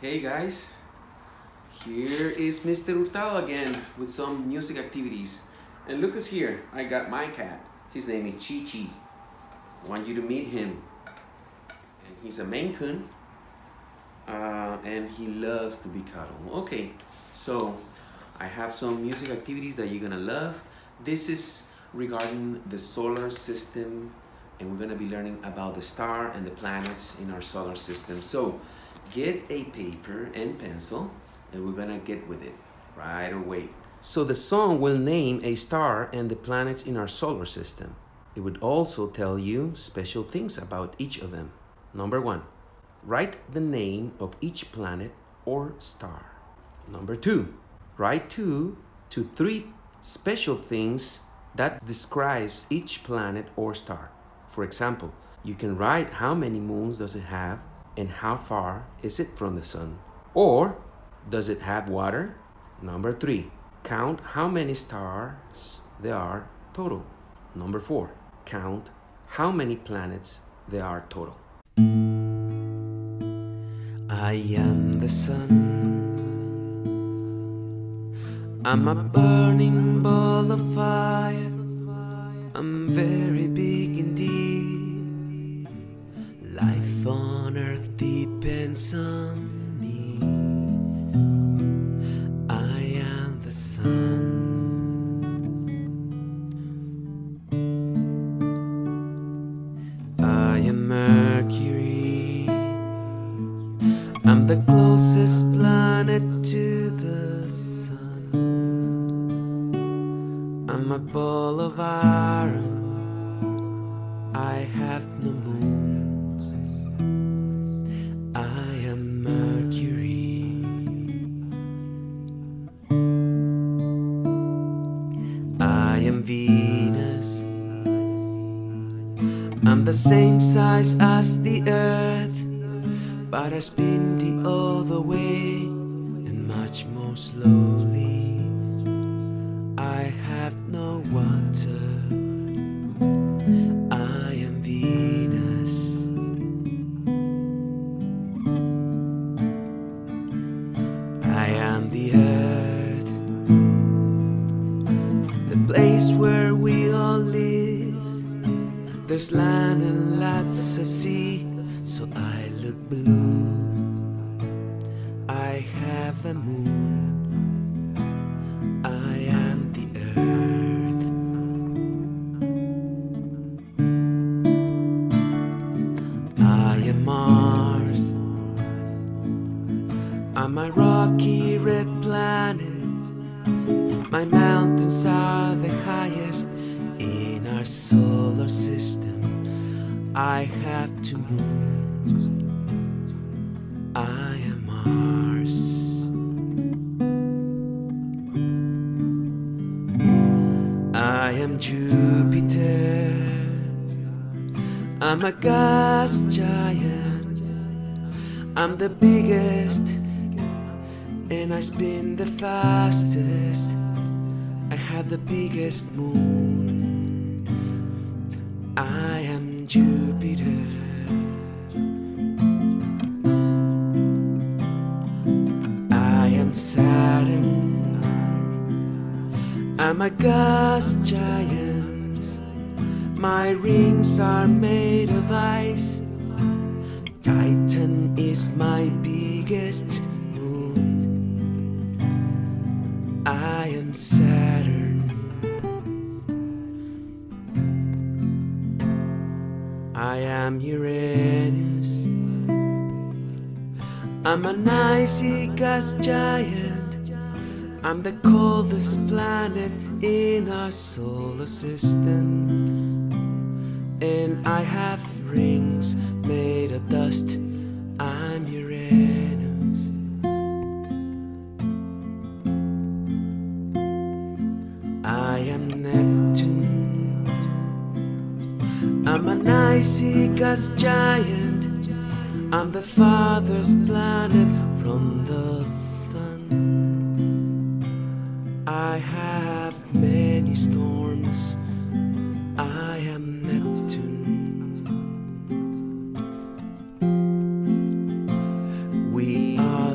Hey guys, here is Mr. Hurtado again with some music activities. And look here, I got my cat. His name is Chichi. I want you to meet him. And he's a Maine Coon. Uh, and he loves to be cuddled. Okay, so I have some music activities that you're gonna love. This is regarding the solar system and we're gonna be learning about the star and the planets in our solar system. So get a paper and pencil and we're gonna get with it right away. So the song will name a star and the planets in our solar system. It would also tell you special things about each of them. Number one, write the name of each planet or star. Number two, write two to three special things that describes each planet or star. For example, you can write how many moons does it have and how far is it from the sun? Or does it have water? Number 3. Count how many stars there are total. Number 4. Count how many planets there are total. I am the sun. I'm a burning ball of fire. I'm very big indeed. On earth depends on me. I am the sun. I am Mercury. I'm the closest planet to the sun. I'm a ball of iron. I have no moons. The same size as the earth, but I spin the other way and much more slowly. I have no water. I am Venus. I am the earth, There's land and lots of sea, so I look blue. I have a moon. I am the earth. I am Mars. I'm a rocky red planet. Solar system. I have two moons. I am Mars. I am Jupiter. I'm a gas giant. I'm the biggest, and I spin the fastest. I have the biggest moon. I am Jupiter. I am Saturn. I'm a gas giant. My rings are made of ice. Titan is my biggest moon. I am Saturn. Am Uranus. I'm an icy gas giant. I'm the coldest planet in our solar system. And I have rings an icy gas giant. I'm the Father's planet from the sun. I have many storms. I am Neptune. We are